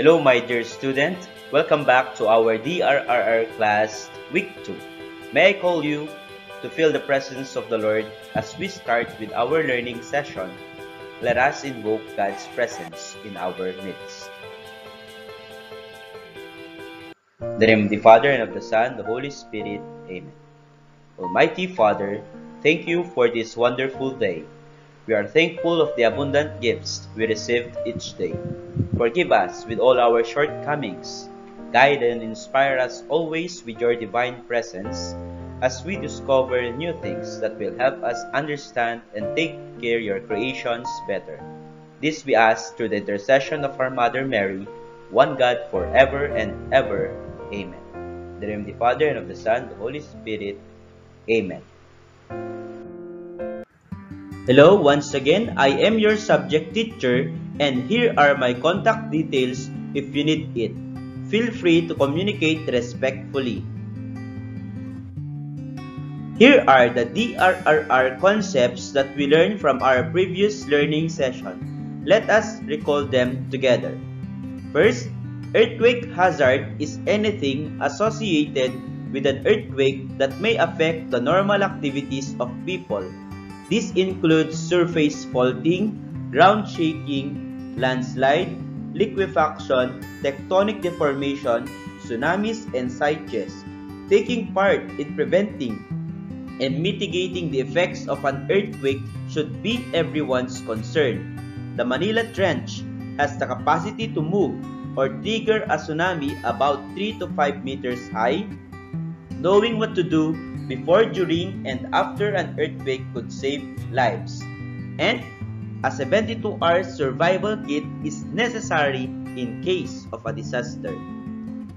Hello, my dear student. Welcome back to our DRRR class, week 2. May I call you to feel the presence of the Lord as we start with our learning session. Let us invoke God's presence in our midst. In the name of the Father, and of the Son, the Holy Spirit. Amen. Almighty Father, thank you for this wonderful day. We are thankful of the abundant gifts we received each day. Forgive us with all our shortcomings. Guide and inspire us always with your divine presence as we discover new things that will help us understand and take care your creations better. This we ask through the intercession of our Mother Mary, one God forever and ever. Amen. In the name of the Father, and of the Son, and the Holy Spirit. Amen. Hello, once again, I am your subject teacher and here are my contact details if you need it. Feel free to communicate respectfully. Here are the DRRR concepts that we learned from our previous learning session. Let us recall them together. First, earthquake hazard is anything associated with an earthquake that may affect the normal activities of people. This includes surface faulting, ground shaking, landslide, liquefaction, tectonic deformation, tsunamis, and sites. Taking part in preventing and mitigating the effects of an earthquake should be everyone's concern. The Manila Trench has the capacity to move or trigger a tsunami about 3 to 5 meters high. Knowing what to do before, during, and after an earthquake could save lives. And a 72-hour survival kit is necessary in case of a disaster.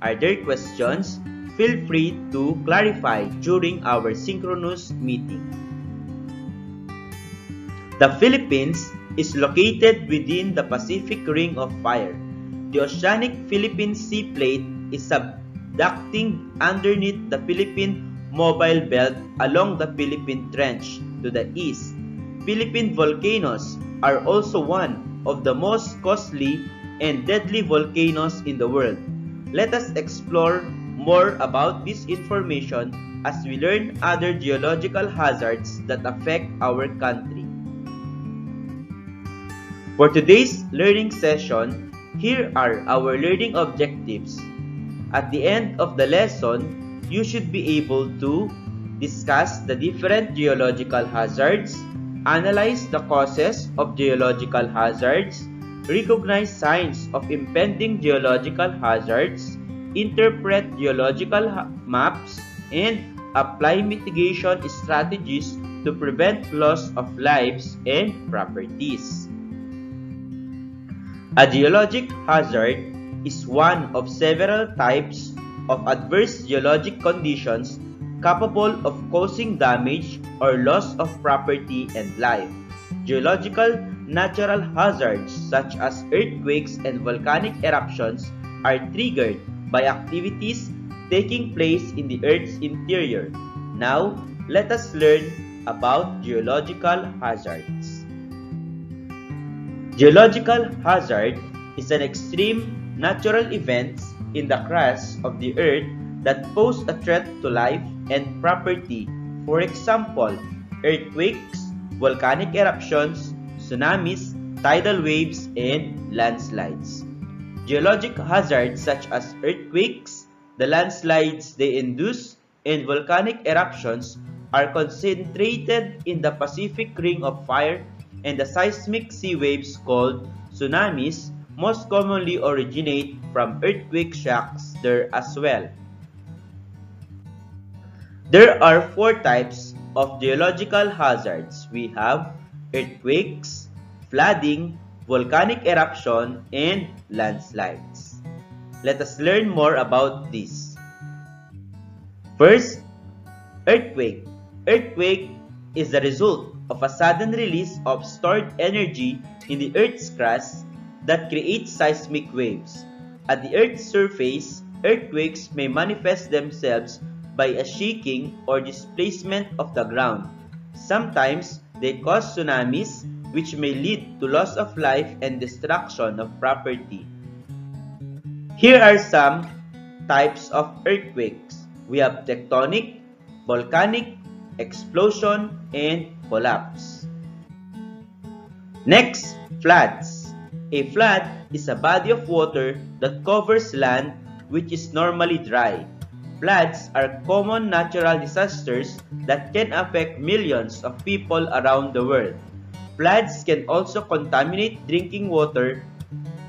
Are there questions? Feel free to clarify during our synchronous meeting. The Philippines is located within the Pacific Ring of Fire. The oceanic Philippine Sea Plate is subducting underneath the Philippine Mobile Belt along the Philippine Trench to the east. Philippine volcanoes are also one of the most costly and deadly volcanoes in the world. Let us explore more about this information as we learn other geological hazards that affect our country. For today's learning session, here are our learning objectives. At the end of the lesson, you should be able to discuss the different geological hazards, analyze the causes of geological hazards, recognize signs of impending geological hazards, interpret geological maps, and apply mitigation strategies to prevent loss of lives and properties. A geologic hazard is one of several types of adverse geologic conditions capable of causing damage or loss of property and life. Geological natural hazards such as earthquakes and volcanic eruptions are triggered by activities taking place in the Earth's interior. Now, let us learn about geological hazards. Geological hazard is an extreme natural event in the crust of the earth that pose a threat to life and property. For example, earthquakes, volcanic eruptions, tsunamis, tidal waves, and landslides. Geologic hazards such as earthquakes, the landslides they induce, and volcanic eruptions are concentrated in the Pacific Ring of Fire and the seismic sea waves called tsunamis most commonly originate from earthquake shocks there as well. There are four types of geological hazards. We have earthquakes, flooding, volcanic eruption, and landslides. Let us learn more about this. First, earthquake. Earthquake is the result of a sudden release of stored energy in the Earth's crust that creates seismic waves. At the Earth's surface, earthquakes may manifest themselves by a shaking or displacement of the ground. Sometimes, they cause tsunamis, which may lead to loss of life and destruction of property. Here are some types of earthquakes. We have tectonic, volcanic, explosion, and collapse. Next, floods. A flood is a body of water that covers land which is normally dry. Floods are common natural disasters that can affect millions of people around the world. Floods can also contaminate drinking water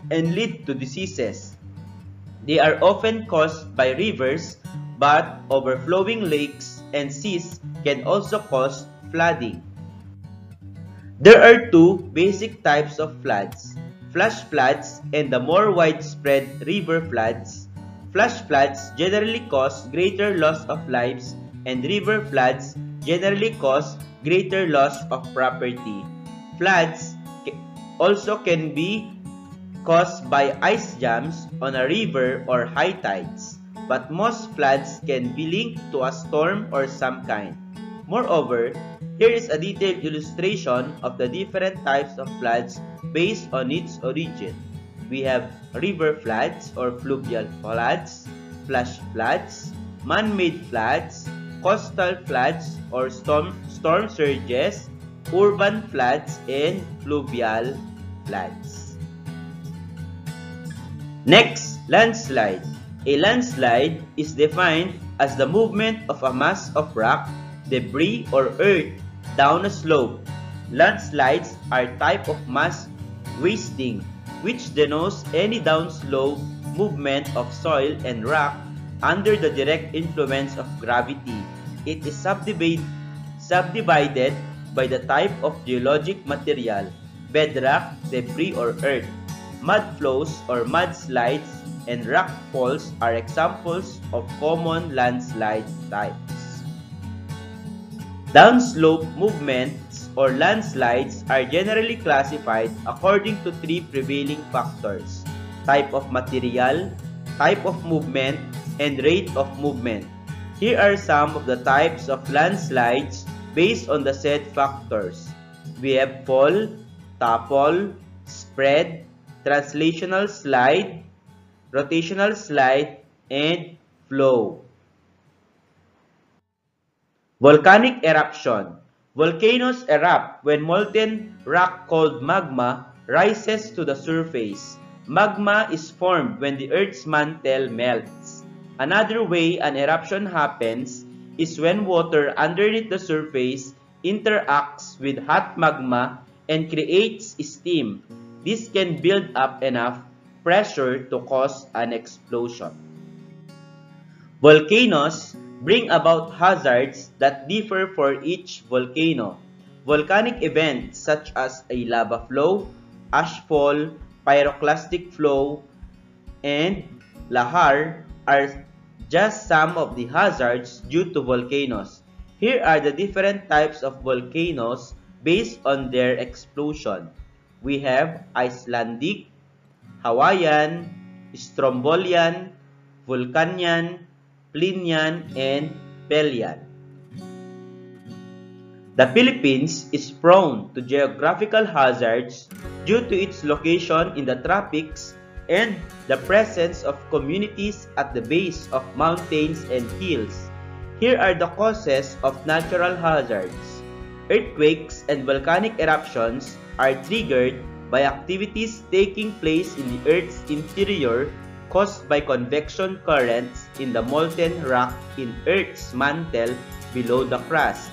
and lead to diseases. They are often caused by rivers, but overflowing lakes and seas can also cause flooding. There are two basic types of floods, flash floods and the more widespread river floods. Flash floods generally cause greater loss of lives and river floods generally cause greater loss of property. Floods also can be caused by ice jams on a river or high tides, but most floods can be linked to a storm or some kind. Moreover, here is a detailed illustration of the different types of floods based on its origin. We have river floods or fluvial floods, flash floods, man-made floods, coastal floods or storm, storm surges, urban floods, and pluvial floods. Next, landslide. A landslide is defined as the movement of a mass of rock debris or earth down a slope. Landslides are type of mass wasting which denotes any downslope movement of soil and rock under the direct influence of gravity. It is subdivided, subdivided by the type of geologic material, bedrock, debris or earth. Mud flows or mudslides and rock falls are examples of common landslide types. Downslope movements or landslides are generally classified according to three prevailing factors, type of material, type of movement, and rate of movement. Here are some of the types of landslides based on the said factors. We have fall, topple, spread, translational slide, rotational slide, and flow. Volcanic eruption. Volcanoes erupt when molten rock called magma rises to the surface. Magma is formed when the Earth's mantle melts. Another way an eruption happens is when water underneath the surface interacts with hot magma and creates steam. This can build up enough pressure to cause an explosion. Volcanoes bring about hazards that differ for each volcano. Volcanic events such as a lava flow, ash fall, pyroclastic flow, and lahar are just some of the hazards due to volcanoes. Here are the different types of volcanoes based on their explosion. We have Icelandic, Hawaiian, Strombolian, Vulcanian, Plinian, and Pelian. The Philippines is prone to geographical hazards due to its location in the tropics and the presence of communities at the base of mountains and hills. Here are the causes of natural hazards. Earthquakes and volcanic eruptions are triggered by activities taking place in the Earth's interior caused by convection currents in the molten rock in Earth's mantle below the crust.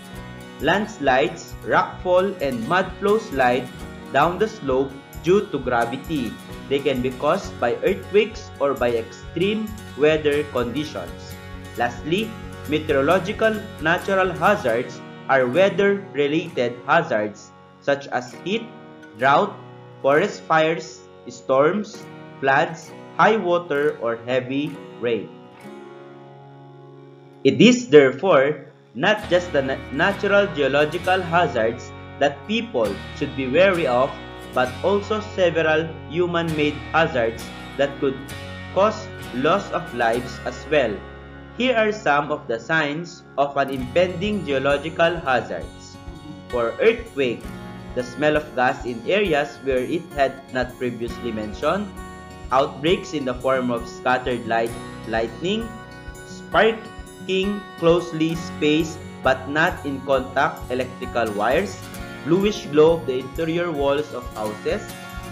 Landslides, rockfall, and mudflow slide down the slope due to gravity. They can be caused by earthquakes or by extreme weather conditions. Lastly, meteorological natural hazards are weather-related hazards such as heat, drought, forest fires, storms, floods, high water, or heavy rain. It is therefore not just the natural geological hazards that people should be wary of, but also several human-made hazards that could cause loss of lives as well. Here are some of the signs of an impending geological hazards. For earthquake, the smell of gas in areas where it had not previously mentioned, outbreaks in the form of scattered light, lightning, sparking closely spaced but not in contact electrical wires, bluish glow of the interior walls of houses,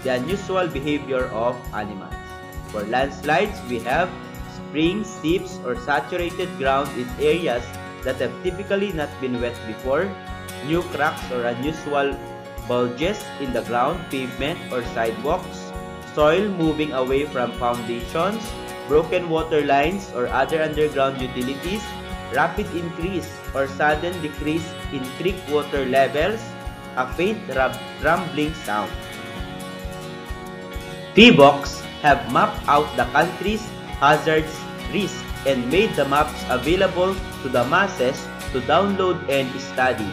the unusual behavior of animals. For landslides, we have springs, seeps, or saturated ground in areas that have typically not been wet before, new cracks or unusual bulges in the ground, pavement, or sidewalks, soil moving away from foundations, broken water lines or other underground utilities, rapid increase or sudden decrease in creek water levels, a faint rumbling sound. PHIVOLCS have mapped out the country's hazards risk and made the maps available to the masses to download and study.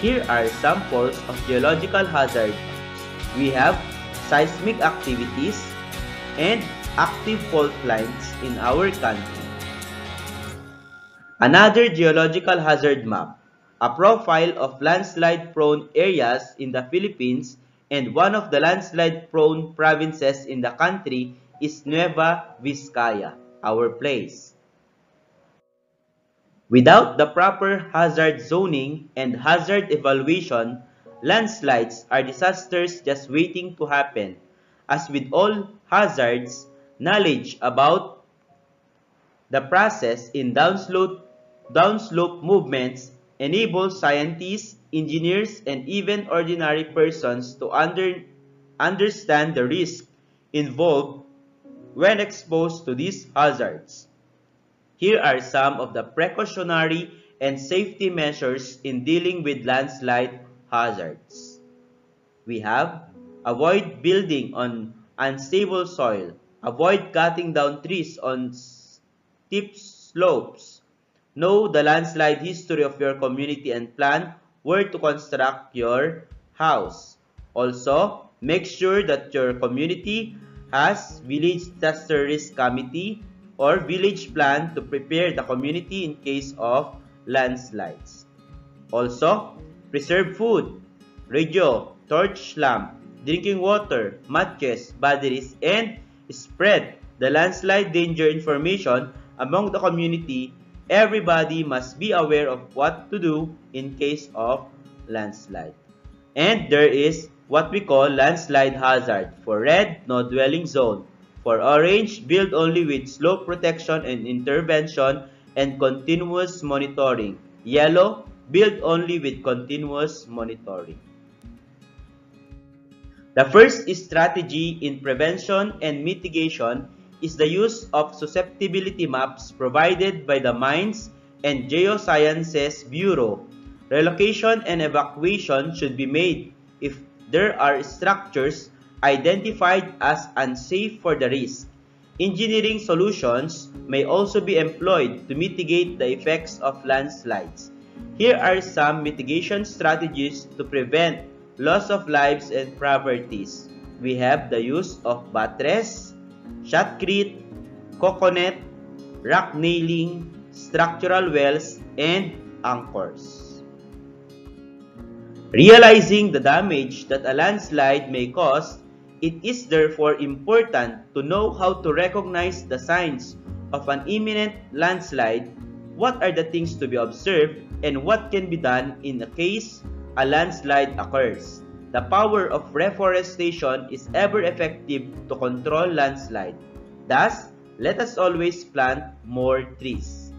Here are samples of geological hazards. We have seismic activities and active fault lines in our country. Another geological hazard map, a profile of landslide-prone areas in the Philippines and one of the landslide-prone provinces in the country is Nueva Vizcaya, our place. Without the proper hazard zoning and hazard evaluation, landslides are disasters just waiting to happen. As with all hazards, knowledge about the process in downslope, downslope movements enables scientists, engineers, and even ordinary persons to under, understand the risk involved when exposed to these hazards. Here are some of the precautionary and safety measures in dealing with landslide hazards. We have avoid building on unstable soil, avoid cutting down trees on steep slopes, know the landslide history of your community and plan where to construct your house. Also, make sure that your community has village disaster risk committee or village plan to prepare the community in case of landslides. Also, preserve food, radio, torch lamp, drinking water, matches, batteries, and spread the landslide danger information among the community. Everybody must be aware of what to do in case of landslide. And there is what we call landslide hazard. For red, no dwelling zone. For orange, build only with slope protection and intervention and continuous monitoring. Yellow, build only with continuous monitoring. The first strategy in prevention and mitigation is the use of susceptibility maps provided by the Mines and Geosciences Bureau. Relocation and evacuation should be made if there are structures identified as unsafe for the risk. Engineering solutions may also be employed to mitigate the effects of landslides. Here are some mitigation strategies to prevent loss of lives and properties. We have the use of buttress, shotcrete, coconut, rock nailing, structural wells, and anchors. Realizing the damage that a landslide may cause It is therefore important to know how to recognize the signs of an imminent landslide, what are the things to be observed, and what can be done in a case a landslide occurs. The power of reforestation is ever effective to control landslide. Thus, let us always plant more trees.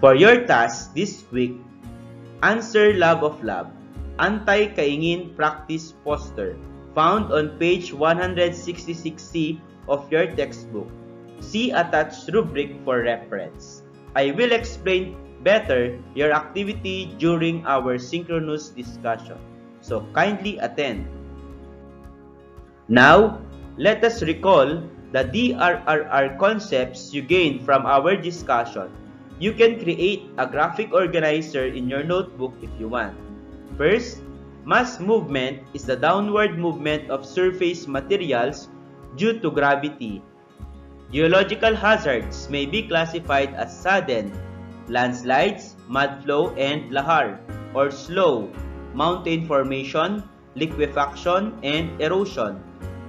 For your task this week, answer love of love anti-kaingin practice poster found on page 166C of your textbook. See attached rubric for reference. I will explain better your activity during our synchronous discussion. So kindly attend. Now, let us recall the DRRR concepts you gained from our discussion. You can create a graphic organizer in your notebook if you want. First, mass movement is the downward movement of surface materials due to gravity. Geological hazards may be classified as sudden, landslides, mudflow, and lahar, or slow, mountain formation, liquefaction, and erosion.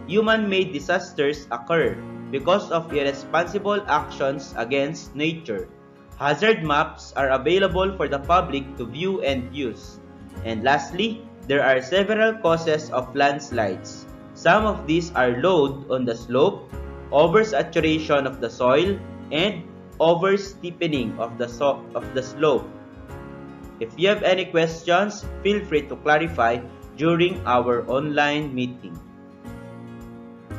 human-made disasters occur because of irresponsible actions against nature. Hazard maps are available for the public to view and use. And lastly, there are several causes of landslides. Some of these are load on the slope, oversaturation of the soil, and oversteepening of the, so of the slope. If you have any questions, feel free to clarify during our online meeting.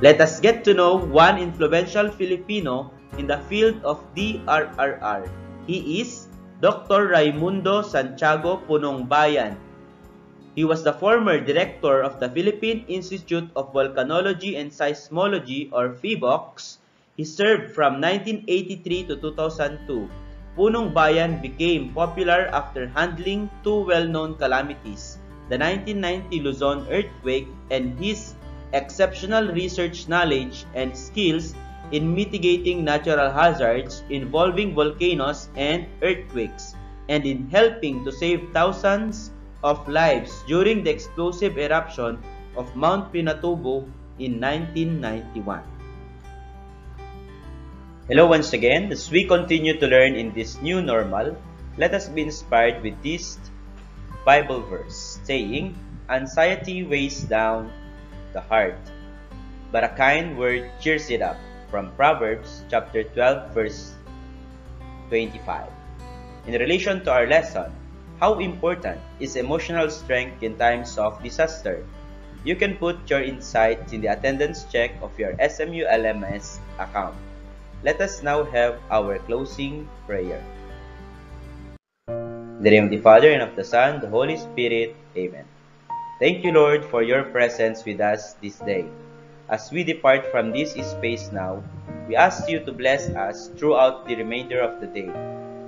Let us get to know one influential Filipino in the field of DRRR. He is Dr. Raimundo Santiago Punong Bayan, he was the former director of the Philippine Institute of Volcanology and Seismology or PHIVOLCS. He served from 1983 to 2002. Punong Bayan became popular after handling two well-known calamities, the 1990 Luzon earthquake and his exceptional research knowledge and skills in mitigating natural hazards involving volcanoes and earthquakes, and in helping to save thousands of lives during the explosive eruption of Mount Pinatubo in 1991. Hello once again, as we continue to learn in this new normal, let us be inspired with this Bible verse saying, Anxiety weighs down the heart, but a kind word cheers it up from Proverbs chapter 12 verse 25. In relation to our lesson, how important is emotional strength in times of disaster? You can put your insights in the attendance check of your SMU LMS account. Let us now have our closing prayer. In the name of the Father, and of the Son, the Holy Spirit. Amen. Thank you, Lord, for your presence with us this day. As we depart from this space now, we ask you to bless us throughout the remainder of the day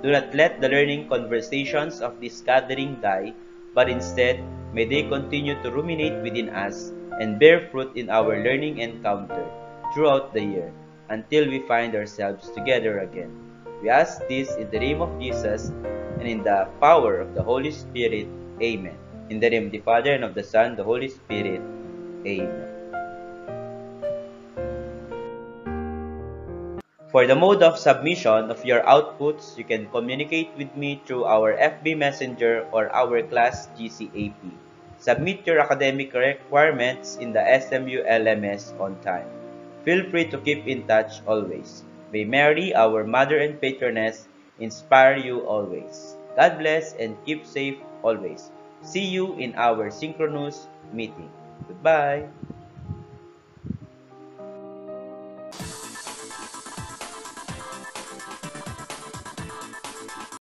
do not let the learning conversations of this gathering die, but instead, may they continue to ruminate within us and bear fruit in our learning encounter throughout the year until we find ourselves together again. We ask this in the name of Jesus and in the power of the Holy Spirit. Amen. In the name of the Father and of the Son, the Holy Spirit. Amen. For the mode of submission of your outputs, you can communicate with me through our FB Messenger or our class GCAP. Submit your academic requirements in the SMU LMS on time. Feel free to keep in touch always. May Mary, our Mother and Patroness, inspire you always. God bless and keep safe always. See you in our synchronous meeting. Goodbye.